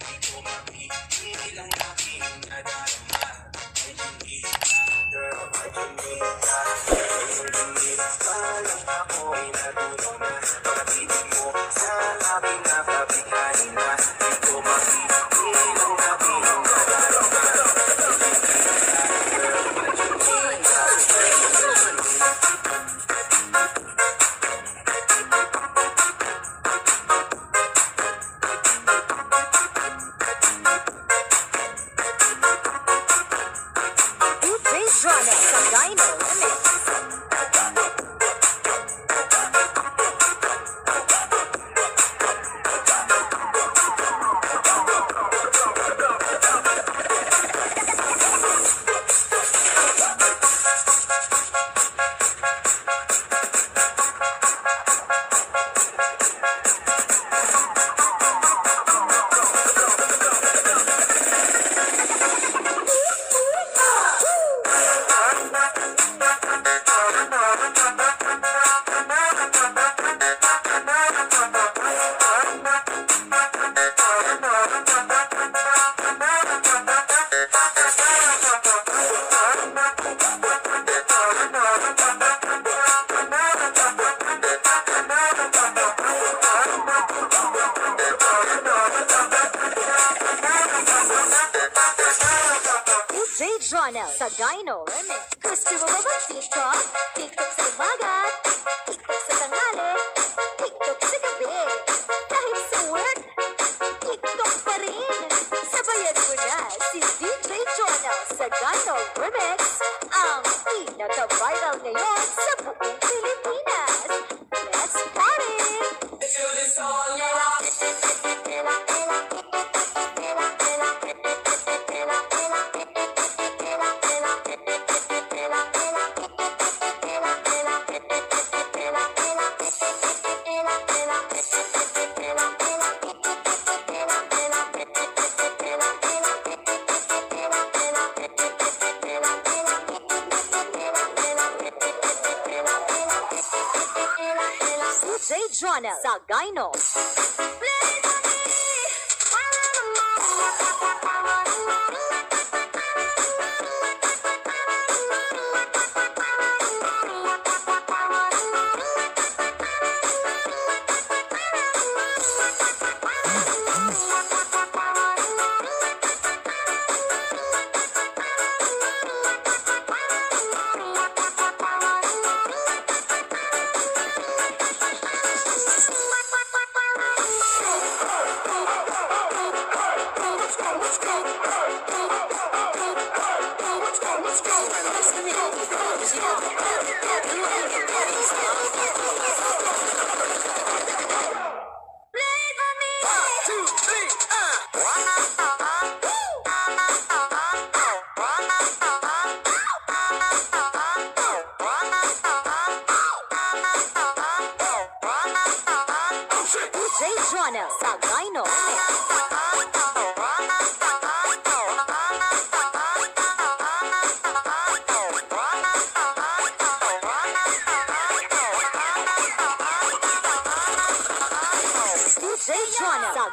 Girl, I can be dino, isn't it? Channel sa Gino.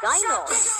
Dino.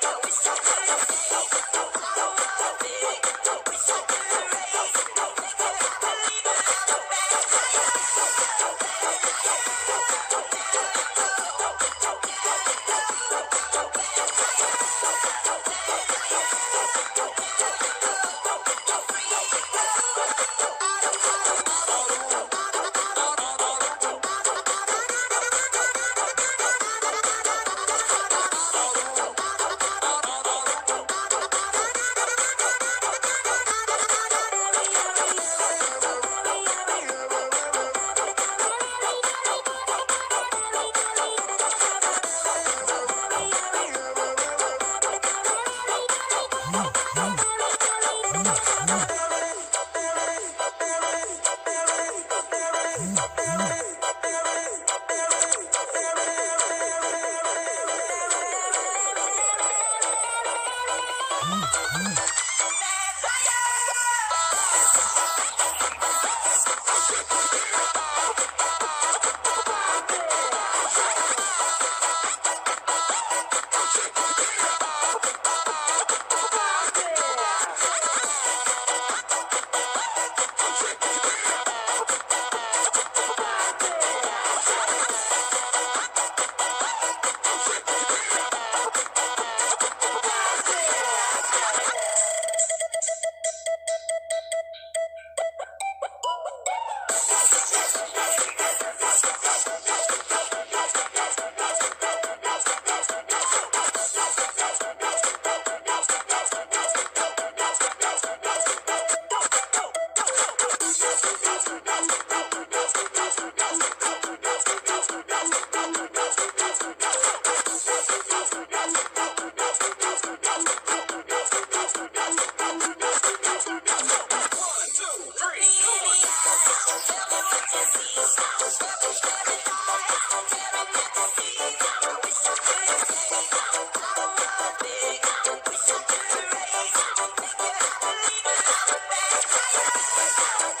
何? Thank you.